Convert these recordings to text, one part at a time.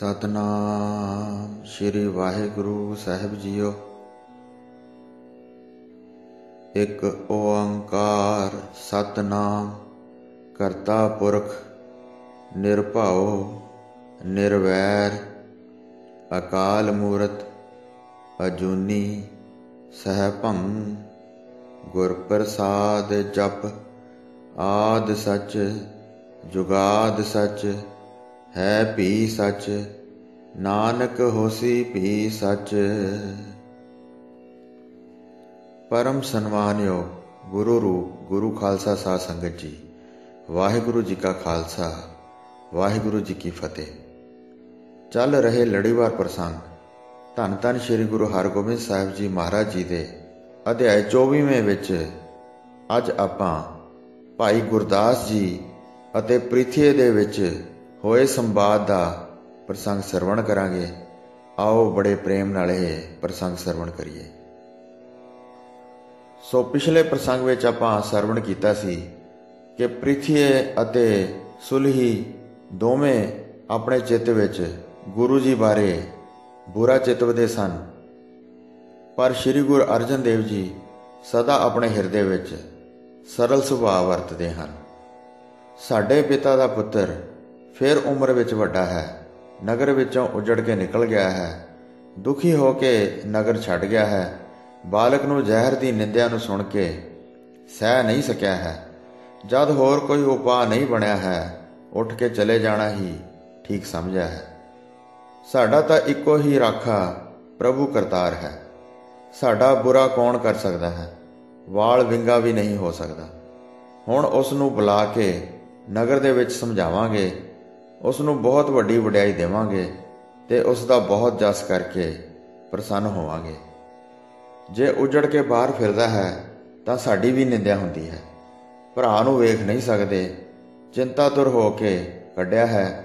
ਸਤਨਾਮ। ਸ੍ਰੀ ਵਾਹਿਗੁਰੂ ਸਾਹਿਬ ਜੀਓ। ਇੱਕ ਓੰਕਾਰ ਸਤਨਾਮ, ਕਰਤਾ ਪੁਰਖ, ਨਿਰਭਉ, ਨਿਰਵੈਰ, ਅਕਾਲ ਮੂਰਤ, ਅਜੂਨੀ, ਸਹਿਭੰ ਗੁਰ ਪ੍ਰਸਾਦ ਜਪ, ਆਦ ਸਚ, ਜੁਗਾਦ ਸਚ ਹੈ ਭੀ ਸੱਚ, ਨਾਨਕ ਹੋਸੀ ਭੀ ਸੱਚ। ਪਰਮ ਸਨਮਾਨਿਓ ਗੁਰੂ ਰੂਪ, ਗੁਰੂ ਖਾਲਸਾ ਸਾਧ ਸੰਗਤ ਜੀ, ਵਾਹਿਗੁਰੂ ਜੀ ਕਾ ਖਾਲਸਾ, ਵਾਹਿਗੁਰੂ ਜੀ ਕੀ ਫਤਿਹ। ਚੱਲ ਰਹੇ ਲੜੀਵਾਰ ਪ੍ਰਸੰਗ, ਧੰਨ ਧੰਨ ਸ੍ਰੀ ਗੁਰੂ ਹਰਗੋਬਿੰਦ ਸਾਹਿਬ ਜੀ ਮਹਾਰਾਜ ਜੀ ਦੇ ਅਧਿਆਇ 24ਵੇਂ ਵਿੱਚ ਅੱਜ ਆਪਾਂ ਭਾਈ ਗੁਰਦਾਸ ਜੀ ਅਤੇ ਪ੍ਰਿਥੀ ਦੇ ਵਿੱਚ ਹੋਏ ਸੰਵਾਦ ਦਾ ਪ੍ਰਸੰਗ ਸਰਵਣ ਕਰਾਂਗੇ। ਆਓ ਬੜੇ ਪ੍ਰੇਮ ਨਾਲ ਇਹ ਪ੍ਰਸੰਗ ਸਰਵਣ ਕਰੀਏ। ਸੋ ਪਿਛਲੇ ਪ੍ਰਸੰਗ ਵਿੱਚ ਆਪਾਂ ਸਰਵਣ ਕੀਤਾ ਸੀ ਕਿ ਪ੍ਰਿਥੀ ਅਤੇ ਸੁਲਹੀ ਦੋਵੇਂ ਆਪਣੇ ਚਿੱਤ ਵਿੱਚ ਗੁਰੂ ਜੀ ਬਾਰੇ ਬੁਰਾ ਚਿਤਵਦੇ ਸਨ। ਪਰ ਸ੍ਰੀ ਗੁਰੂ ਅਰਜਨ ਦੇਵ ਜੀ ਸਦਾ ਆਪਣੇ ਹਿਰਦੇ ਵਿੱਚ ਸਰਲ ਸੁਭਾਅ ਵਰਤਦੇ ਹਨ। ਸਾਡੇ ਪਿਤਾ ਦਾ ਪੁੱਤਰ ਫਿਰ ਉਮਰ ਵਿੱਚ ਵੱਡਾ ਹੈ, ਨਗਰ ਵਿੱਚੋਂ ਉਜੜ ਕੇ ਨਿਕਲ ਗਿਆ ਹੈ। ਦੁਖੀ ਹੋ ਕੇ ਨਗਰ ਛੱਡ ਗਿਆ ਹੈ। ਬਾਲਕ ਨੂੰ ਜ਼ਹਿਰ ਦੀ ਨਿੰਦਿਆ ਨੂੰ ਸੁਣ ਕੇ ਸਹਿ ਨਹੀਂ ਸਕਿਆ ਹੈ। ਜਦ ਹੋਰ ਕੋਈ ਉਪਾਅ ਨਹੀਂ ਬਣਿਆ ਹੈ, ਉੱਠ ਕੇ ਚਲੇ ਜਾਣਾ ਹੀ ਠੀਕ ਸਮਝਿਆ ਹੈ। ਸਾਡਾ ਤਾਂ ਇੱਕੋ ਹੀ ਰਾਖਾ ਪ੍ਰਭੂ ਕਰਤਾਰ ਹੈ। ਸਾਡਾ ਬੁਰਾ ਕੌਣ ਕਰ ਸਕਦਾ ਹੈ? ਵਾਲ ਵਿੰਗਾ ਵੀ ਨਹੀਂ ਹੋ ਸਕਦਾ। ਹੁਣ ਉਸ ਨੂੰ ਬੁਲਾ ਕੇ ਨਗਰ ਦੇ ਵਿੱਚ ਸਮਝਾਵਾਂਗੇ ਉਸ ਨੂੰ ਬਹੁਤ ਵੱਡੀ ਵਡਿਆਈ ਦੇਵਾਂਗੇ ਤੇ ਉਸ ਦਾ ਬਹੁਤ ਜਸ ਕਰਕੇ ਪ੍ਰਸੰਨ ਹੋਵਾਂਗੇ। ਜੇ ਉਜੜ ਕੇ ਬਾਹਰ ਫਿਰਦਾ ਹੈ, ਤਾਂ ਸਾਡੀ ਵੀ ਨਿੰਦਿਆ ਹੁੰਦੀ ਹੈ। ਭਰਾ ਨੂੰ ਵੇਖ ਨਹੀਂ ਸਕਦੇ, ਚਿੰਤਾ ਤੁਰ ਹੋ ਕੇ ਕੱਢਿਆ ਹੈ।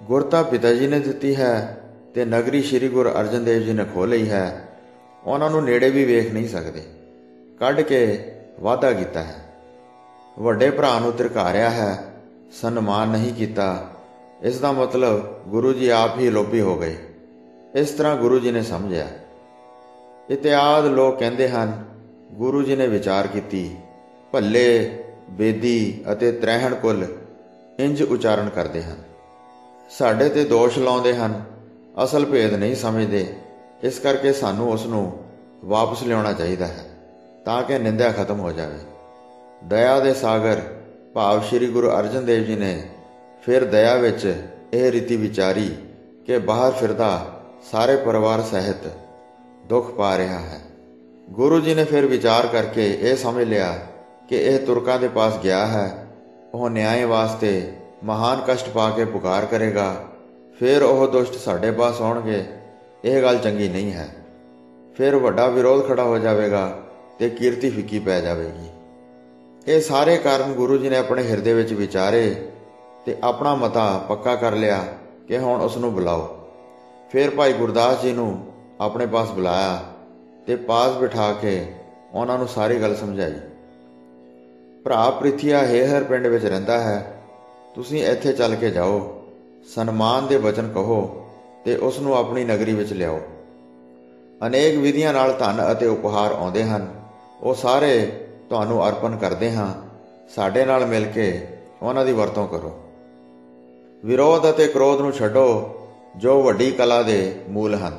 ਗੁਰਤਾ ਪਿਤਾ ਜੀ ਨੇ ਦਿੱਤੀ ਹੈ ਤੇ ਨਗਰੀ ਸ੍ਰੀ ਗੁਰੂ ਅਰਜਨ ਦੇਵ ਜੀ ਨੇ ਖੋ ਲਈ ਹੈ। ਉਹਨਾਂ ਨੂੰ ਨੇੜੇ ਵੀ ਵੇਖ ਨਹੀਂ ਸਕਦੇ। ਕੱਢ ਕੇ ਵਾਅਦਾ ਕੀਤਾ ਹੈ। ਵੱਡੇ ਭਰਾ ਨੂੰ ਧਰਕਾਰਿਆ ਹੈ, ਸਨਮਾਨ ਨਹੀਂ ਕੀਤਾ ਇਸ ਦਾ ਮਤਲਬ ਗੁਰੂ ਜੀ ਆਪ ਹੀ ਲੋਭੀ ਹੋ ਗਏ। ਇਸ ਤਰ੍ਹਾਂ ਗੁਰੂ ਜੀ ਨੇ ਸਮਝਿਆ। ਇਤਿਆਦ ਲੋਕ ਕਹਿੰਦੇ ਹਨ, ਗੁਰੂ ਜੀ ਨੇ ਵਿਚਾਰ ਕੀਤੀ, ਭੱਲੇ, ਬੇਦੀ ਅਤੇ ਤ੍ਰਹਿਣ ਕੁੱਲ ਇੰਜ ਉਚਾਰਨ ਕਰਦੇ ਹਨ। ਸਾਡੇ ਤੇ ਦੋਸ਼ ਲਾਉਂਦੇ ਹਨ, ਅਸਲ ਭੇਦ ਨਹੀਂ ਸਮਝਦੇ। ਇਸ ਕਰਕੇ ਸਾਨੂੰ ਉਸ ਨੂੰ ਵਾਪਸ ਲਿਆਉਣਾ ਚਾਹੀਦਾ ਹੈ, ਤਾਂ ਕਿ ਨਿੰਦਿਆ ਖਤਮ ਹੋ ਜਾਵੇ। ਦਇਆ ਦੇ ਸਾਗਰ ਭਾਵ ਸ੍ਰੀ ਗੁਰੂ ਅਰਜਨ ਦੇਵ ਜੀ ਨੇ ਫਿਰ ਦਇਆ ਵਿੱਚ ਇਹ ਰੀਤੀ ਵਿਚਾਰੀ ਕਿ ਬਾਹਰ ਫਿਰਦਾ ਸਾਰੇ ਪਰਿਵਾਰ ਸਹਿਤ ਦੁੱਖ ਪਾ ਰਿਹਾ ਹੈ। ਗੁਰੂ ਜੀ ਨੇ ਫਿਰ ਵਿਚਾਰ ਕਰਕੇ ਇਹ ਸਮਝ ਲਿਆ ਕਿ ਇਹ ਤੁਰਕਾਂ ਦੇ ਪਾਸ ਗਿਆ ਹੈ। ਉਹ ਨਿਆਂ ਵਾਸਤੇ ਮਹਾਨ ਕਸ਼ਟ ਪਾ ਕੇ ਪੁਕਾਰ ਕਰੇਗਾ। ਫਿਰ ਉਹ ਦੁਸ਼ਟ ਸਾਡੇ ਪਾਸ ਆਉਣਗੇ। ਇਹ ਗੱਲ ਚੰਗੀ ਨਹੀਂ ਹੈ। ਫਿਰ ਵੱਡਾ ਵਿਰੋਧ ਖੜਾ ਹੋ ਜਾਵੇਗਾ ਤੇ ਕੀਰਤੀ ਫਿੱਕੀ ਪੈ ਜਾਵੇਗੀ। ਇਹ ਸਾਰੇ ਕਾਰਨ ਗੁਰੂ ਜੀ ਨੇ ਆਪਣੇ ਹਿਰਦੇ ਵਿੱਚ ਵਿਚਾਰੇ ਤੇ ਆਪਣਾ ਮਤਾ ਪੱਕਾ ਕਰ ਲਿਆ ਕਿ ਹੁਣ ਉਸ ਨੂੰ ਬੁਲਾਓ। ਫਿਰ ਭਾਈ ਗੁਰਦਾਸ ਜੀ ਨੂੰ ਆਪਣੇ ਪਾਸ ਬੁਲਾਇਆ ਤੇ ਪਾਸ ਬਿਠਾ ਕੇ ਉਹਨਾਂ ਨੂੰ ਸਾਰੀ ਗੱਲ ਸਮਝਾਈ। ਭਰਾ ਪ੍ਰਿਥਿਆ ਹੇਹਰ ਪਿੰਡ ਵਿੱਚ ਰਹਿੰਦਾ ਹੈ। ਤੁਸੀਂ ਇੱਥੇ ਚੱਲ ਕੇ ਜਾਓ। ਸਨਮਾਨ ਦੇ ਵਚਨ ਕਹੋ ਤੇ ਉਸ ਨੂੰ ਆਪਣੀ ਨਗਰੀ ਵਿੱਚ ਲਿਆਓ। ਅਨੇਕ ਵਿਧੀਆਂ ਨਾਲ ਧਨ ਅਤੇ ਉਪਹਾਰ ਆਉਂਦੇ ਹਨ। ਉਹ ਸਾਰੇ ਤੁਹਾਨੂੰ ਅਰਪਣ ਕਰਦੇ ਹਾਂ। ਸਾਡੇ ਨਾਲ ਮਿਲ ਕੇ ਉਹਨਾਂ ਦੀ ਵਰਤੋਂ ਕਰੋ। ਵਿਰੋਧ ਅਤੇ ਕ੍ਰੋਧ ਨੂੰ ਛੱਡੋ, ਜੋ ਵੱਡੀ ਕਲਾ ਦੇ ਮੂਲ ਹਨ।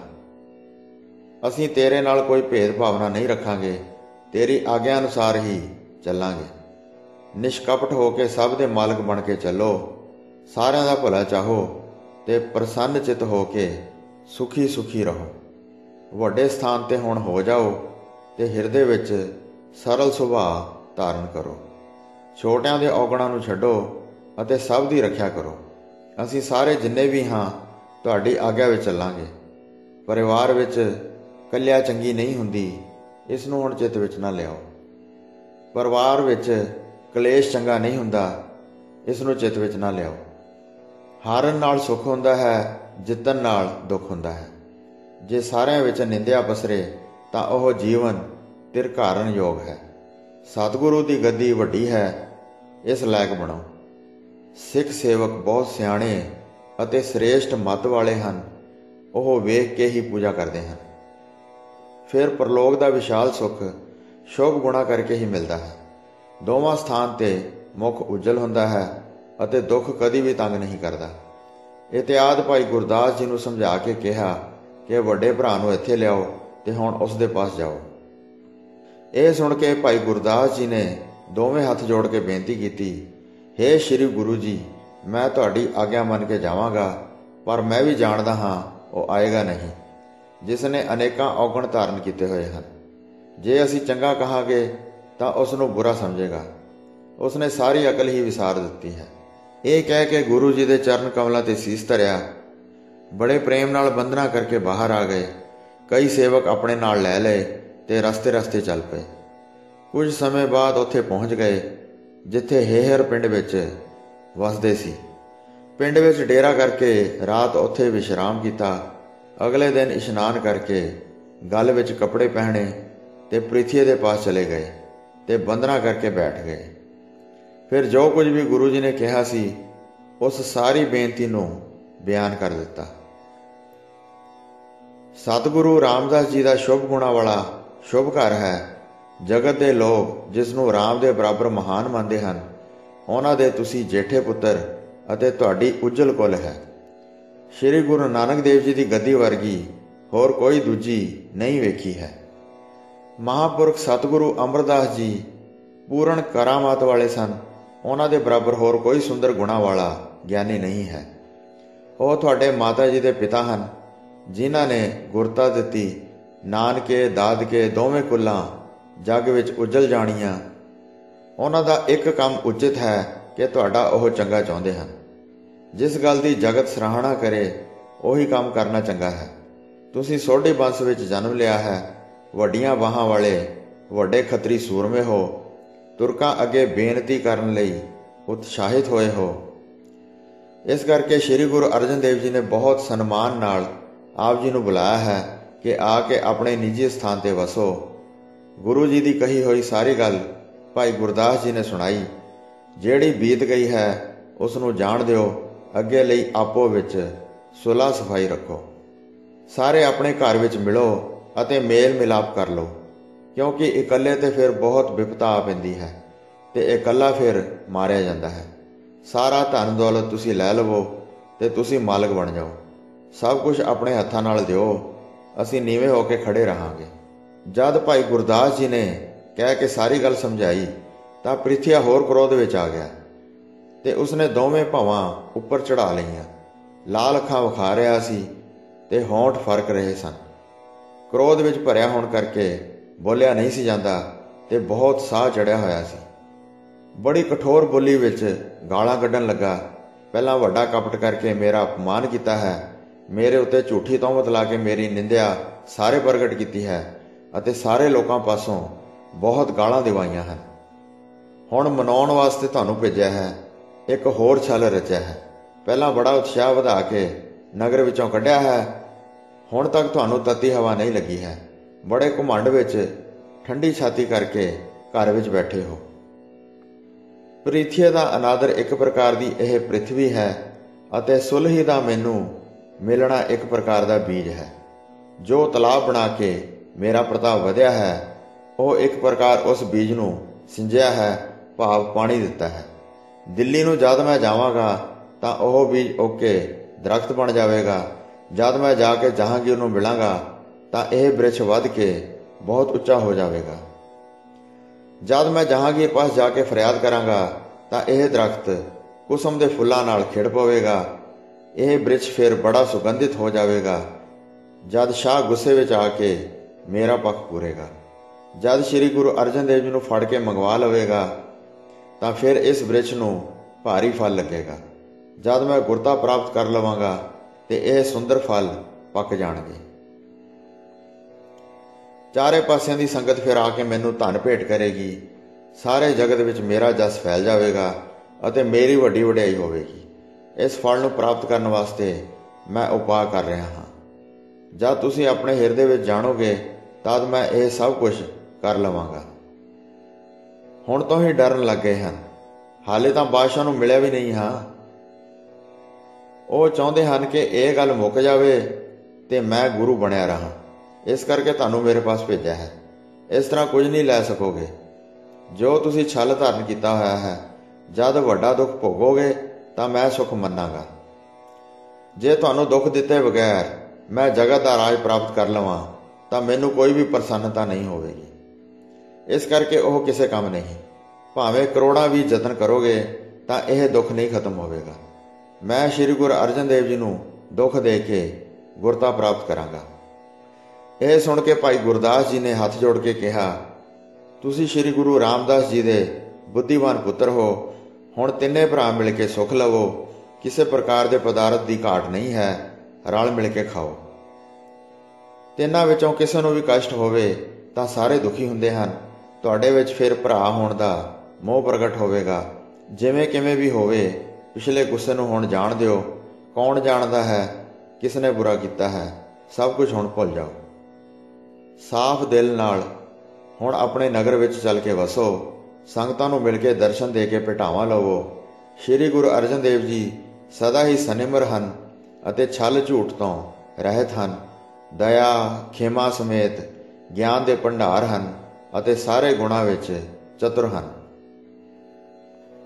ਅਸੀਂ ਤੇਰੇ ਨਾਲ ਕੋਈ ਭੇਦ ਭਾਵਨਾ ਨਹੀਂ ਰੱਖਾਂਗੇ, ਤੇਰੀ ਆਗਿਆ ਅਨੁਸਾਰ ਹੀ ਚੱਲਾਂਗੇ। ਨਿਸ਼ਕਪਟ ਹੋ ਕੇ ਸਭ ਦੇ ਮਾਲਕ ਬਣ ਕੇ ਚੱਲੋ, ਸਾਰਿਆਂ ਦਾ ਭਲਾ ਚਾਹੋ ਤੇ ਪ੍ਰਸੰਨ ਚਿਤ ਹੋ ਕੇ ਸੁਖੀ ਸੁਖੀ ਰਹੋ। ਵੱਡੇ ਸਥਾਨ ਤੇ ਹੁਣ ਹੋ ਜਾਓ ਤੇ ਹਿਰਦੇ ਵਿੱਚ ਸਰਲ ਸੁਭਾਅ ਧਾਰਨ ਕਰੋ। ਛੋਟਿਆਂ ਦੇ ਔਗਣਾਂ ਨੂੰ ਛੱਡੋ ਅਤੇ ਸਭ ਦੀ ਰੱਖਿਆ ਕਰੋ। ਅਸੀਂ ਸਾਰੇ ਜਿੰਨੇ ਵੀ ਹਾਂ, ਤੁਹਾਡੀ ਆਗਿਆ ਵਿੱਚ ਚੱਲਾਂਗੇ। ਪਰਿਵਾਰ ਵਿੱਚ ਕੱਲਿਆ ਚੰਗੀ ਨਹੀਂ ਹੁੰਦੀ ਇਸ ਨੂੰ ਹੁਣ ਚਿੱਤ ਵਿੱਚ ਨਾ ਲਿਆਓ। ਪਰਿਵਾਰ ਵਿੱਚ ਕਲੇਸ਼ ਚੰਗਾ ਨਹੀਂ ਹੁੰਦਾ ਇਸ ਨੂੰ ਚਿੱਤ ਵਿੱਚ ਨਾ ਲਿਆਓ। ਹਾਰਨ ਨਾਲ ਸੁੱਖ ਹੁੰਦਾ ਹੈ, ਜਿੱਤਣ ਨਾਲ ਦੁੱਖ ਹੁੰਦਾ ਹੈ। ਜੇ ਸਾਰਿਆਂ ਵਿੱਚ ਨਿੰਦਿਆ ਪਸਰੇ, ਤਾਂ ਉਹ ਜੀਵਨ ਤਿਰਕਾਰਨ ਯੋਗ ਹੈ। ਸਤਿਗੁਰੂ ਦੀ ਗੱਦੀ ਵੱਡੀ ਹੈ, ਇਸ ਲਾਇਕ ਬਣੋ। ਸਿੱਖ ਸੇਵਕ ਬਹੁਤ ਸਿਆਣੇ ਅਤੇ ਸ੍ਰੇਸ਼ਟ ਮਤ ਵਾਲੇ ਹਨ। ਉਹ ਵੇਖ ਕੇ ਹੀ ਪੂਜਾ ਕਰਦੇ ਹਨ। ਫਿਰ ਪ੍ਰਲੋਕ ਦਾ ਵਿਸ਼ਾਲ ਸੁਖ, ਸ਼ੋਭ ਗੁਣਾ ਕਰਕੇ ਹੀ ਮਿਲਦਾ ਹੈ। ਦੋਵਾਂ ਸਥਾਨ ਤੇ ਮੁਖ ਉਜਲ ਹੁੰਦਾ ਹੈ ਅਤੇ ਦੁੱਖ ਕਦੀ ਵੀ ਤੰਗ ਨਹੀਂ ਕਰਦਾ। ਇਤਿਆਦ ਭਾਈ ਗੁਰਦਾਸ ਜੀ ਨੂੰ ਸਮਝਾ ਕੇ ਕਿਹਾ ਕਿ ਵੱਡੇ ਭਰਾ ਨੂੰ ਇੱਥੇ ਲਿਆਓ ਤੇ ਹੁਣ ਉਸ ਦੇ ਪਾਸ ਜਾਓ। ਇਹ ਸੁਣ ਕੇ ਭਾਈ ਗੁਰਦਾਸ ਜੀ ਨੇ ਦੋਵੇਂ ਹੱਥ ਜੋੜ ਕੇ ਬੇਨਤੀ ਕੀਤੀ हे ਸ੍ਰੀ ਗੁਰੂ ਜੀ, ਮੈਂ ਤੁਹਾਡੀ ਆਗਿਆ ਮੰਨ ਕੇ ਜਾਵਾਂਗਾ, ਪਰ ਮੈਂ ਵੀ ਜਾਣਦਾ ਹਾਂ, ਉਹ ਆਏਗਾ ਨਹੀਂ। ਜਿਸ ਨੇ ਅਨੇਕਾਂ ਔਗਣ ਧਾਰਨ ਕੀਤੇ ਹੋਏ ਹਨ। ਜੇ ਅਸੀਂ ਚੰਗਾ ਕਹਾਂਗੇ, ਤਾਂ ਉਸ ਨੂੰ ਬੁਰਾ ਸਮਝੇਗਾ। ਉਸ ਨੇ ਸਾਰੀ ਅਕਲ ਹੀ ਵਿਸਾਰ ਦਿੱਤੀ ਹੈ। ਇਹ ਕਹਿ ਕੇ ਗੁਰੂ ਜੀ ਦੇ ਚਰਨ ਕਮਲਾਂ ਤੇ ਸੀਸ ਧਰਿਆ। ਬੜੇ ਪ੍ਰੇਮ ਨਾਲ ਬੰਦਨਾ ਕਰਕੇ ਬਾਹਰ ਆ ਗਏ। ਕਈ ਸੇਵਕ ਆਪਣੇ ਨਾਲ ਲੈ ਲਏ ਤੇ ਰਸਤੇ-ਰਸਤੇ ਚੱਲ ਪਏ। ਕੁਝ ਸਮੇਂ ਬਾਅਦ ਉੱਥੇ ਪਹੁੰਚ ਗਏ। ਜਿੱਥੇ ਹੇਹਰ ਪਿੰਡ ਵਿੱਚ ਵਸਦੇ ਸੀ। ਪਿੰਡ ਵਿੱਚ ਡੇਰਾ ਕਰਕੇ ਰਾਤ ਉੱਥੇ ਵਿਸ਼ਰਾਮ ਕੀਤਾ। ਅਗਲੇ ਦਿਨ ਇਸ਼ਨਾਨ ਕਰਕੇ ਗਲ ਵਿੱਚ ਕੱਪੜੇ ਪਹਿਣੇ ਤੇ ਪ੍ਰਿਥੀਏ ਦੇ ਪਾਸ ਚਲੇ ਗਏ ਤੇ ਬੰਦਨਾ ਕਰਕੇ ਬੈਠ ਗਏ। ਫਿਰ ਜੋ ਕੁਝ ਵੀ ਗੁਰੂ ਜੀ ਨੇ ਕਿਹਾ ਸੀ, ਉਸ ਸਾਰੀ ਬੇਨਤੀ ਨੂੰ ਬਿਆਨ ਕਰ ਦਿੱਤਾ। ਸਤਿਗੁਰੂ ਰਾਮਦਾਸ ਜੀ ਦਾ ਸ਼ੁਭ ਗੁਣਾ ਵਾਲਾ ਸ਼ੁਭ ਘਰ ਹੈ। ਜਗਤ ਦੇ ਲੋਕ ਜਿਸ ਨੂੰ ਰਾਮ ਦੇ ਬਰਾਬਰ ਮਹਾਨ ਮੰਨਦੇ ਹਨ, ਉਹਨਾਂ ਦੇ ਤੁਸੀਂ ਜੇਠੇ ਪੁੱਤਰ ਅਤੇ ਤੁਹਾਡੀ ਉਜਲ ਕੁਲ ਹੈ। ਸ੍ਰੀ ਗੁਰੂ ਨਾਨਕ ਦੇਵ ਜੀ ਦੀ ਗੱਦੀ ਵਰਗੀ ਹੋਰ ਕੋਈ ਦੂਜੀ ਨਹੀਂ ਵੇਖੀ ਹੈ। ਮਹਾਪੁਰਖ ਸਤਿਗੁਰੂ ਅਮਰਦਾਸ ਜੀ ਪੂਰਨ ਕਰਾਮਾਤ ਵਾਲੇ ਸਨ। ਉਹਨਾਂ ਦੇ ਬਰਾਬਰ ਹੋਰ ਕੋਈ ਸੁੰਦਰ ਗੁਣਾ ਵਾਲਾ ਗਿਆਨੀ ਨਹੀਂ ਹੈ। ਉਹ ਤੁਹਾਡੇ ਮਾਤਾ ਜੀ ਦੇ ਪਿਤਾ ਹਨ, ਜਿਨ੍ਹਾਂ ਨੇ ਗੁਰਤਾ ਦਿੱਤੀ, ਨਾਨਕੇ, ਦਾਦਕੇ ਦੋਵੇਂ ਕੁੱਲਾਂ ਜੱਗ ਵਿੱਚ ਉਜਲ ਜਾਣੀਆਂ। ਉਹਨਾਂ ਦਾ ਇੱਕ ਕੰਮ ਉਚਿਤ ਹੈ ਕਿ ਤੁਹਾਡਾ ਉਹ ਚੰਗਾ ਚਾਹੁੰਦੇ ਹਨ। ਜਿਸ ਗੱਲ ਦੀ ਜਗਤ ਸਰਾਹਣਾ ਕਰੇ, ਉਹੀ ਕੰਮ ਕਰਨਾ ਚੰਗਾ ਹੈ। ਤੁਸੀਂ ਸੋਢੀ ਬੰਸ ਵਿੱਚ ਜਨਮ ਲਿਆ ਹੈ। ਵੱਡੀਆਂ ਬਾਹਾਂ ਵਾਲੇ, ਵੱਡੇ ਖੱਤਰੀ ਸੂਰਮੇ ਹੋ। ਤੁਰਕਾਂ ਅੱਗੇ ਬੇਨਤੀ ਕਰਨ ਲਈ ਉਤਸ਼ਾਹਿਤ ਹੋਏ ਹੋ। ਇਸ ਕਰਕੇ ਸ੍ਰੀ ਗੁਰੂ ਅਰਜਨ ਦੇਵ ਜੀ ਨੇ ਬਹੁਤ ਸਨਮਾਨ ਨਾਲ ਆਪ ਜੀ ਨੂੰ ਬੁਲਾਇਆ ਹੈ ਕਿ ਆ ਕੇ ਆਪਣੇ ਨਿੱਜੀ ਸਥਾਨ ਤੇ ਵਸੋ। ਗੁਰੂ ਜੀ ਦੀ ਕਹੀ ਹੋਈ ਸਾਰੀ ਗੱਲ ਭਾਈ ਗੁਰਦਾਸ ਜੀ ਨੇ ਸੁਣਾਈ। ਜਿਹੜੀ ਬੀਤ ਗਈ ਹੈ ਉਸ ਨੂੰ ਜਾਣ ਦਿਓ, ਅੱਗੇ ਲਈ ਆਪੋ ਵਿੱਚ ਸੁਲਾ ਸਫ਼ਾਈ ਰੱਖੋ। ਸਾਰੇ ਆਪਣੇ ਘਰ ਵਿੱਚ ਮਿਲੋ ਅਤੇ ਮੇਲ ਮਿਲਾਪ ਕਰ ਲਓ, ਕਿਉਂਕਿ ਇਕੱਲੇ ਤੇ ਫਿਰ ਬਹੁਤ ਵਿਪਤਾ ਆ ਪੈਂਦੀ ਹੈ ਤੇ ਇਕੱਲਾ ਫਿਰ ਮਾਰਿਆ ਜਾਂਦਾ ਹੈ। ਸਾਰਾ ਧਨ ਦੌਲਤ ਤੁਸੀਂ ਲੈ ਲਵੋ ਤੇ ਤੁਸੀਂ ਮਾਲਕ ਬਣ ਜਾਓ। ਸਭ ਕੁਝ ਆਪਣੇ ਹੱਥਾਂ ਨਾਲ ਦਿਓ, ਅਸੀਂ ਨੀਵੇਂ ਹੋ ਕੇ ਖੜੇ ਰਹਾਂਗੇ। ਜਦ ਭਾਈ ਗੁਰਦਾਸ ਜੀ ਨੇ ਕਹਿ ਕੇ ਸਾਰੀ ਗੱਲ ਸਮਝਾਈ, ਤਾਂ ਪ੍ਰਿਥਿਆ ਹੋਰ ਕ੍ਰੋਧ ਵਿੱਚ ਆ ਗਿਆ ਤੇ ਉਸਨੇ ਦੋਵੇਂ ਭਾਵਾਂ ਉੱਪਰ ਚੜਾ ਲਈਆਂ। ਲਾਲ ਅੱਖਾਂ ਵਿਖਾ ਰਿਹਾ ਸੀ ਤੇ ਹੋਂਠ ਫ਼ਰਕ ਰਹੇ ਸਨ। ਕ੍ਰੋਧ ਵਿੱਚ ਭਰਿਆ ਹੋਣ ਕਰਕੇ ਬੋਲਿਆ ਨਹੀਂ ਸੀ ਜਾਂਦਾ ਤੇ ਬਹੁਤ ਸਾਹ ਚੜਿਆ ਹੋਇਆ ਸੀ। ਬੜੀ ਕਠੋਰ ਬੋਲੀ ਵਿੱਚ ਗਾਲਾਂ ਕੱਢਣ ਲੱਗਾ, ਪਹਿਲਾਂ ਵੱਡਾ ਕਪਟ ਕਰਕੇ ਮੇਰਾ ਅਪਮਾਨ ਕੀਤਾ ਹੈ, ਮੇਰੇ ਉੱਤੇ ਝੂਠੀ ਤੌਮਤ ਲਾ ਕੇ ਮੇਰੀ ਨਿੰਦਿਆ ਸਾਰੇ ਪ੍ਰਗਟ ਕੀਤੀ ਹੈ ਅਤੇ ਸਾਰੇ ਲੋਕਾਂ ਪਾਸੋਂ ਬਹੁਤ ਗਾਲਾਂ ਦਿਵਾਈਆਂ ਹਨ। ਹੁਣ ਮਨਾਉਣ ਵਾਸਤੇ ਤੁਹਾਨੂੰ ਭੇਜਿਆ ਹੈ, ਇੱਕ ਹੋਰ ਛਲ ਰਚਿਆ ਹੈ। ਪਹਿਲਾਂ ਬੜਾ ਉਤਸ਼ਾਹ ਵਧਾ ਕੇ ਨਗਰ ਵਿੱਚੋਂ ਕੱਢਿਆ ਹੈ, ਹੁਣ ਤੱਕ ਤੁਹਾਨੂੰ ਤਤੀ ਹਵਾ ਨਹੀਂ ਲੱਗੀ ਹੈ। ਬੜੇ ਘੁਮੰਡ ਵਿੱਚ ਠੰਡੀ ਛਾਤੀ ਕਰਕੇ ਘਰ ਵਿੱਚ ਬੈਠੇ ਹੋ। ਪ੍ਰੀਥੀਆ ਦਾ ਅਨਾਦਰ ਇੱਕ ਪ੍ਰਕਾਰ ਦੀ ਇਹ ਪ੍ਰithvi ਹੈ ਅਤੇ ਸੁਲਹੀ ਦਾ ਮੈਨੂੰ ਮਿਲਣਾ ਇੱਕ ਪ੍ਰਕਾਰ ਦਾ ਬੀਜ ਹੈ, ਜੋ ਤਲਾਬ ਬਣਾ ਕੇ ਮੇਰਾ ਪ੍ਰਤਾਪ ਵਧਿਆ ਹੈ। ਉਹ ਇੱਕ ਪ੍ਰਕਾਰ ਉਸ ਬੀਜ ਨੂੰ ਸਿੰਜਿਆ ਹੈ, ਭਾਵ ਪਾਣੀ ਦਿੱਤਾ ਹੈ। ਦਿੱਲੀ ਨੂੰ ਜਦ ਮੈਂ ਜਾਵਾਂਗਾ, ਤਾਂ ਉਹ ਬੀਜ ਓਕੇ ਦਰਖਤ ਬਣ ਜਾਵੇਗਾ। ਜਦ ਮੈਂ ਜਾ ਕੇ ਜਹਾਂਗੀਰ ਨੂੰ ਮਿਲਾਂਗਾ, ਤਾਂ ਇਹ ਬ੍ਰਿਛ ਵੱਧ ਕੇ ਬਹੁਤ ਉੱਚਾ ਹੋ ਜਾਵੇਗਾ। ਜਦ ਮੈਂ ਜਹਾਂਗੀਰ ਪਾਸ ਜਾ ਕੇ ਫਰਿਆਦ ਕਰਾਂਗਾ, ਤਾਂ ਇਹ ਦਰਖਤ ਕੁਸਮ ਦੇ ਫੁੱਲਾਂ ਨਾਲ ਖਿੜ ਪਵੇਗਾ। ਇਹ ਬ੍ਰਿਛ ਫਿਰ ਬੜਾ ਸੁਗੰਧਿਤ ਹੋ ਜਾਵੇਗਾ। ਜਦ ਸ਼ਾਹ ਗੁੱਸੇ ਵਿੱਚ ਆ ਕੇ ਮੇਰਾ ਪੱਖ ਪੂਰੇਗਾ। ਜਦ ਸ੍ਰੀ ਗੁਰੂ ਅਰਜਨ ਦੇਵ ਜੀ ਨੂੰ ਫੜ ਕੇ ਮੰਗਵਾ ਲਵੇਗਾ, ਤਾਂ ਫਿਰ ਇਸ ਬ੍ਰਿਛ ਨੂੰ ਭਾਰੀ ਫਲ ਲੱਗੇਗਾ। ਜਦ ਮੈਂ ਗੁਰਤਾ ਪ੍ਰਾਪਤ ਕਰ ਲਵਾਂਗਾ, ਤੇ ਇਹ ਸੁੰਦਰ ਫਲ ਪੱਕ ਜਾਣਗੇ। ਚਾਰੇ ਪਾਸਿਆਂ ਦੀ ਸੰਗਤ ਫਿਰ ਆ ਕੇ ਮੈਨੂੰ ਧਨ ਭੇਟ ਕਰੇਗੀ। ਸਾਰੇ ਜਗਤ ਵਿੱਚ ਮੇਰਾ ਜਸ ਫੈਲ ਜਾਵੇਗਾ ਅਤੇ ਮੇਰੀ ਵੱਡੀ ਵਡਿਆਈ ਹੋਵੇਗੀ। ਇਸ ਫਲ ਨੂੰ ਪ੍ਰਾਪਤ ਕਰਨ ਵਾਸਤੇ ਮੈਂ ਉਪਾਅ ਕਰ ਰਿਹਾ ਹਾਂ। ਜਦ ਤੁਸੀਂ ਆਪਣੇ ਹਿਰਦੇ ਵਿੱਚ ਜਾਣੋਗੇ ਤਦ ਮੈਂ ਇਹ ਸਭ ਕੁਝ ਕਰ ਲਵਾਂਗਾ। ਹੁਣ ਤੋਂ ਹੀ ਡਰਨ ਲੱਗੇ ਹਨ। ਹਾਲੇ ਤਾਂ ਬਾਦਸ਼ਾਹ ਨੂੰ ਮਿਲਿਆ ਵੀ ਨਹੀਂ ਹਾਂ। ਉਹ ਚਾਹੁੰਦੇ ਹਨ ਕਿ ਇਹ ਗੱਲ ਮੁੱਕ ਜਾਵੇ ਤੇ ਮੈਂ ਗੁਰੂ ਬਣਿਆ ਰਹਾ। ਇਸ ਕਰਕੇ ਤੁਹਾਨੂੰ ਮੇਰੇ ਪਾਸ ਭੇਜਿਆ ਹੈ। ਇਸ ਤਰ੍ਹਾਂ ਕੁਝ ਨਹੀਂ ਲੈ ਸਕੋਗੇ। ਜੋ ਤੁਸੀਂ ਛਲ ਧਾਰਨ ਕੀਤਾ ਹੋਇਆ ਹੈ, ਜਦ ਵੱਡਾ ਦੁੱਖ ਭੋਗੋਗੇ, ਤਾਂ ਮੈਂ ਸੁਖ ਮੰਨਾਂਗਾ। ਜੇ ਤੁਹਾਨੂੰ ਦੁੱਖ ਦਿੱਤੇ ਬਗੈਰ ਮੈਂ ਜਗਤ ਦਾ ਰਾਜ ਪ੍ਰਾਪਤ ਕਰ ਲਵਾਂ ਤਾਂ ਮੈਨੂੰ ਕੋਈ ਵੀ ਪ੍ਰਸੰਨਤਾ ਨਹੀਂ ਹੋਵੇਗੀ। ਇਸ ਕਰਕੇ ਉਹ ਕਿਸੇ ਕੰਮ ਨਹੀਂ। ਭਾਵੇਂ ਕਰੋੜਾਂ ਵੀ ਯਤਨ ਕਰੋਗੇ, ਤਾਂ ਇਹ ਦੁੱਖ ਨਹੀਂ ਖਤਮ ਹੋਵੇਗਾ। ਮੈਂ ਸ੍ਰੀ ਗੁਰੂ ਅਰਜਨ ਦੇਵ ਜੀ ਨੂੰ ਦੁੱਖ ਦੇ ਕੇ ਗੁਰਤਾ ਪ੍ਰਾਪਤ ਕਰਾਂਗਾ। ਇਹ ਸੁਣ ਕੇ ਭਾਈ ਗੁਰਦਾਸ ਜੀ ਨੇ ਹੱਥ ਜੋੜ ਕੇ ਕਿਹਾ, ਤੁਸੀਂ ਸ੍ਰੀ ਗੁਰੂ ਰਾਮਦਾਸ ਜੀ ਦੇ ਬੁੱਧੀਵਾਨ ਪੁੱਤਰ ਹੋ। ਹੁਣ ਤਿੰਨੇ ਭਰਾ ਮਿਲ ਕੇ ਸੁਖ ਲਵੋ। ਕਿਸੇ ਪ੍ਰਕਾਰ ਦੇ ਪਦਾਰਥ ਦੀ ਘਾਟ ਨਹੀਂ ਹੈ। ਰਲ ਮਿਲ ਕੇ ਖਾਓ। ਤਿੰਨਾਂ ਵਿੱਚੋਂ ਕਿਸੇ ਨੂੰ ਵੀ ਕਸ਼ਟ ਹੋਵੇ, ਤਾਂ ਸਾਰੇ ਦੁਖੀ ਹੁੰਦੇ ਹਨ। ਤੁਹਾਡੇ ਵਿੱਚ ਫਿਰ ਭਰਾ ਹੋਣ ਦਾ ਮੋਹ ਪ੍ਰਗਟ ਹੋਵੇਗਾ। ਜਿਵੇਂ ਕਿਵੇਂ ਵੀ ਹੋਵੇ, ਪਿਛਲੇ ਗੁੱਸੇ ਨੂੰ ਹੁਣ ਜਾਣ ਦਿਓ। ਕੌਣ ਜਾਣਦਾ ਹੈ ਕਿਸ ਨੇ ਬੁਰਾ ਕੀਤਾ ਹੈ। ਸਭ ਕੁਝ ਹੁਣ ਭੁੱਲ ਜਾਓ। ਸਾਫ਼ ਦਿਲ ਨਾਲ ਹੁਣ ਆਪਣੇ ਨਗਰ ਵਿੱਚ ਚੱਲ ਕੇ ਵਸੋ। ਸੰਗਤਾਂ ਨੂੰ ਮਿਲ ਕੇ ਦਰਸ਼ਨ ਦੇ ਕੇ ਭਟਾਵਾਂ ਲਵੋ। ਸ੍ਰੀ ਗੁਰੂ ਅਰਜਨ ਦੇਵ ਜੀ ਸਦਾ ਹੀ ਸਨਿਮਰ ਹਨ ਅਤੇ ਛਲ ਝੂਠ ਤੋਂ ਰਹਿਤ ਹਨ। ਦਇਆ, ਖੇਮਾ ਸਮੇਤ ਗਿਆਨ ਦੇ ਭੰਡਾਰ ਹਨ ਅਤੇ ਸਾਰੇ ਗੁਣਾਂ ਵਿੱਚ ਚਤੁਰ ਹਨ।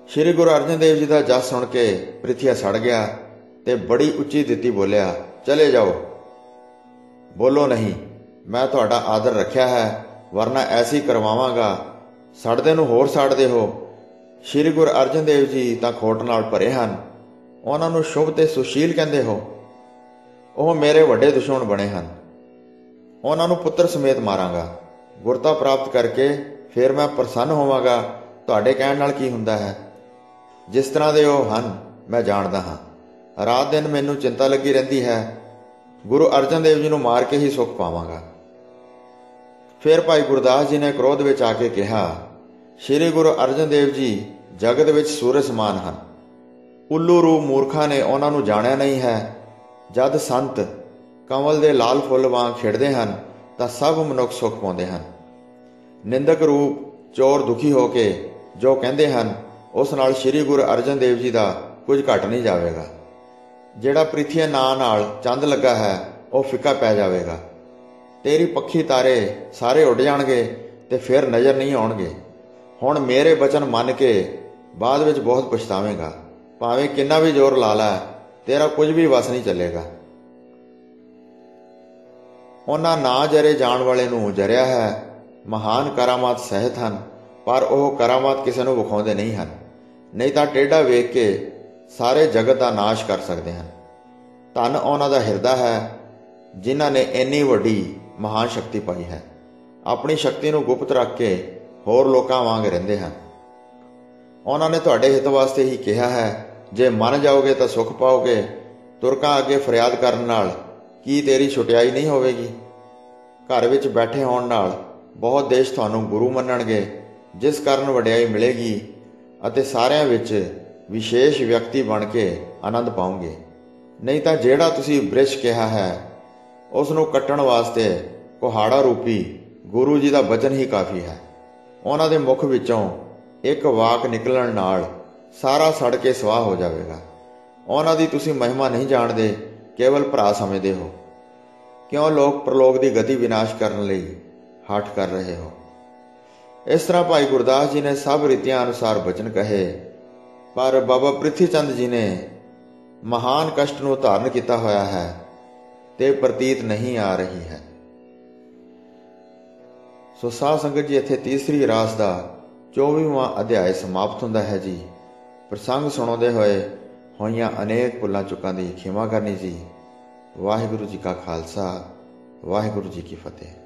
ਸ੍ਰੀ ਗੁਰੂ ਅਰਜਨ ਦੇਵ ਜੀ ਦਾ ਜਸ ਸੁਣ ਕੇ ਪ੍ਰਿਥਿਆ ਸੜ ਗਿਆ ਤੇ ਬੜੀ ਉੱਚੀ ਦਿੱਤੀ ਬੋਲਿਆ, ਚਲੇ ਜਾਓ। ਬੋਲੋ ਨਹੀਂ, ਮੈਂ ਤੁਹਾਡਾ ਆਦਰ ਰੱਖਿਆ ਹੈ, ਵਰਨਾ ਐਸੀ ਕਰਵਾਵਾਂਗਾ। ਸੜਦੇ ਨੂੰ ਹੋਰ ਸੜਦੇ ਹੋ। ਸ੍ਰੀ ਗੁਰੂ ਅਰਜਨ ਦੇਵ ਜੀ ਤਾਂ ਖੋਟ ਨਾਲ ਭਰੇ ਹਨ। ਉਹਨਾਂ ਨੂੰ ਸ਼ੁਭ ਤੇ ਸੁਸ਼ੀਲ ਕਹਿੰਦੇ ਹੋ। ਉਹ ਮੇਰੇ ਵੱਡੇ ਦੁਸ਼ਮਣ ਬਣੇ ਹਨ। ਉਹਨਾਂ ਨੂੰ ਪੁੱਤਰ ਸਮੇਤ ਮਾਰਾਂਗਾ। ਗੁਰਤਾ ਪ੍ਰਾਪਤ ਕਰਕੇ ਫਿਰ ਮੈਂ ਪ੍ਰਸੰਨ ਹੋਵਾਂਗਾ। ਤੁਹਾਡੇ ਕਹਿਣ ਨਾਲ ਕੀ ਹੁੰਦਾ ਹੈ? ਜਿਸ ਤਰ੍ਹਾਂ ਦੇ ਉਹ ਹਨ, ਮੈਂ ਜਾਣਦਾ ਹਾਂ। ਰਾਤ ਦਿਨ ਮੈਨੂੰ ਚਿੰਤਾ ਲੱਗੀ ਰਹਿੰਦੀ ਹੈ। ਗੁਰੂ ਅਰਜਨ ਦੇਵ ਜੀ ਨੂੰ ਮਾਰ ਕੇ ਹੀ ਸੁਖ ਪਾਵਾਂਗਾ। ਫਿਰ ਭਾਈ ਗੁਰਦਾਸ ਜੀ ਨੇ ਕ੍ਰੋਧ ਵਿੱਚ ਆ ਕੇ ਕਿਹਾ, ਸ੍ਰੀ ਗੁਰੂ ਅਰਜਨ ਦੇਵ ਜੀ, ਜਗਤ ਵਿੱਚ ਸੂਰਜ ਸਮਾਨ ਹਨ। ਉੱਲੂ ਰੂ ਮੂਰਖਾਂ ਨੇ ਉਹਨਾਂ ਨੂੰ ਜਾਣਿਆ ਨਹੀਂ ਹੈ। ਜਦ ਸੰਤ ਕਮਲ ਦੇ ਲਾਲ ਫੁੱਲ ਵਾਂਗ ਖਿੜਦੇ ਹਨ, ਤਾਂ ਸਭ ਮਨੁੱਖ ਸੁਖ ਪਾਉਂਦੇ ਹਨ। ਨਿੰਦਕ ਰੂਪ ਚੋਰ ਦੁਖੀ ਹੋ ਕੇ ਜੋ ਕਹਿੰਦੇ ਹਨ, ਉਸ ਨਾਲ ਸ੍ਰੀ ਗੁਰੂ ਅਰਜਨ ਦੇਵ ਜੀ ਦਾ ਕੁਝ ਘਟ ਨਹੀਂ ਜਾਵੇਗਾ। ਜਿਹੜਾ ਪ੍ਰਿਥੀ ਨਾਂ ਨਾਲ ਚੰਦ ਲੱਗਾ ਹੈ, ਉਹ ਫਿੱਕਾ ਪੈ ਜਾਵੇਗਾ। ਤੇਰੀ ਪੱਖੀ ਤਾਰੇ ਸਾਰੇ ਉੱਡ ਜਾਣਗੇ ਤੇ ਫਿਰ ਨਜ਼ਰ ਨਹੀਂ ਆਉਣਗੇ। ਹੁਣ ਮੇਰੇ ਬਚਨ ਮੰਨ ਕੇ ਬਾਅਦ ਵਿੱਚ ਬਹੁਤ ਪਛਤਾਵੇਂਗਾ। ਭਾਵੇਂ ਕਿੰਨਾ ਵੀ ਜ਼ੋਰ ਲਾ ਲੈ ਤੇਰਾ ਕੁਝ ਵੀ ਵਸ ਨਹੀਂ ਚੱਲੇਗਾ। ਉਹਨਾਂ ਨਾ ਜਰੇ ਜਾਣ ਵਾਲੇ ਨੂੰ ਜਰਿਆ ਹੈ। ਮਹਾਨ ਕਰਾਮਾਤ ਸਹਿਤ ਹਨ, ਪਰ ਉਹ ਕਰਾਮਾਤ ਕਿਸੇ ਨੂੰ ਵਿਖਾਉਂਦੇ ਨਹੀਂ ਹਨ। ਨਹੀਂ ਤਾਂ ਟੇਡਾ ਵੇਖ ਕੇ ਸਾਰੇ ਜਗਤ ਦਾ ਨਾਸ਼ ਕਰ ਸਕਦੇ ਹਨ। ਧਨ ਉਹਨਾਂ ਦਾ ਹਿਰਦਾ ਹੈ, ਜਿਨ੍ਹਾਂ ਨੇ ਇੰਨੀ ਵੱਡੀ ਮਹਾਨ ਸ਼ਕਤੀ ਪਾਈ ਹੈ। ਆਪਣੀ ਸ਼ਕਤੀ ਨੂੰ ਗੁਪਤ ਰੱਖ ਕੇ ਹੋਰ ਲੋਕਾਂ ਵਾਂਗ ਰਹਿੰਦੇ ਹਨ। ਉਹਨਾਂ ਨੇ ਤੁਹਾਡੇ ਹਿੱਤ ਵਾਸਤੇ ਹੀ ਕਿਹਾ ਹੈ ਜੇ ਮੰਨ ਜਾਓਗੇ ਤਾਂ ਸੁਖ ਪਾਓਗੇ। ਤੁਰਕਾਂ ਅੱਗੇ ਫਰਿਆਦ ਕਰਨ ਨਾਲ ਕੀ ਤੇਰੀ ਛੁਟਿਆਈ ਨਹੀਂ ਹੋਵੇਗੀ? ਘਰ ਵਿੱਚ ਬੈਠੇ ਹੋਣ ਨਾਲ ਬਹੁਤ ਦੇਸ਼ ਤੁਹਾਨੂੰ ਗੁਰੂ ਮੰਨਣਗੇ, ਜਿਸ ਕਾਰਨ ਵਡਿਆਈ ਮਿਲੇਗੀ ਅਤੇ ਸਾਰਿਆਂ ਵਿੱਚ ਵਿਸ਼ੇਸ਼ ਵਿਅਕਤੀ ਬਣ ਕੇ ਆਨੰਦ ਪਾਓਗੇ। ਨਹੀਂ ਤਾਂ ਜਿਹੜਾ ਤੁਸੀਂ ਬ੍ਰਿਸ਼ ਕਿਹਾ ਹੈ ਉਸ ਨੂੰ ਕੱਟਣ ਵਾਸਤੇ ਕੁਹਾੜਾ ਰੂਪੀ ਗੁਰੂ ਜੀ ਦਾ ਬਚਨ ਹੀ ਕਾਫੀ ਹੈ। ਉਹਨਾਂ ਦੇ ਮੁਖ ਵਿੱਚੋਂ ਇੱਕ ਵਾਕ ਨਿਕਲਣ ਨਾਲ ਸਾਰਾ ਸੜ ਕੇ ਸਵਾਹ ਹੋ ਜਾਵੇਗਾ। ਉਹਨਾਂ ਦੀ ਤੁਸੀਂ ਮਹਿਮਾ ਨਹੀਂ ਜਾਣਦੇ, ਕੇਵਲ ਭਰਾ ਸਮਝਦੇ ਹੋ। ਕਿਉਂ ਲੋਕ ਪ੍ਰਲੋਕ ਦੀ ਗਤੀ ਵਿਨਾਸ਼ ਕਰਨ ਲਈ ਹੱਠ ਕਰ ਰਹੇ ਹੋ? ਇਸ ਤਰ੍ਹਾਂ ਭਾਈ ਗੁਰਦਾਸ ਜੀ ਨੇ ਸਭ ਰੀਤੀਆਂ ਅਨੁਸਾਰ ਬਚਨ ਕਹੇ, ਪਰ ਬਾਬਾ ਪ੍ਰਿਥੀ ਚੰਦ ਜੀ ਨੇ ਮਹਾਨ ਕਸ਼ਟ ਨੂੰ ਧਾਰਨ ਕੀਤਾ ਹੋਇਆ ਹੈ ਤੇ ਪ੍ਰਤੀਤ ਨਹੀਂ ਆ ਰਹੀ ਹੈ। ਸੋ ਸਾਧ ਸੰਗਤ ਜੀ, ਇੱਥੇ ਤੀਸਰੀ ਰਾਸ ਦਾ 24ਵਾਂ ਅਧਿਆਇ ਸਮਾਪਤ ਹੁੰਦਾ ਹੈ ਜੀ। ਪ੍ਰਸੰਗ ਸੁਣਾਉਂਦੇ ਹੋਏ ਹੋਈਆਂ ਅਨੇਕ ਭੁੱਲਾਂ ਚੁੱਕਾਂ ਦੀ ਖਿਮਾ ਕਰਨੀ ਜੀ ਵਾਹਿਗੁਰੂ ਜੀ ਕਾ ਖਾਲਸਾ, ਵਾਹਿਗੁਰੂ ਜੀ ਕੀ ਫਤਿਹ।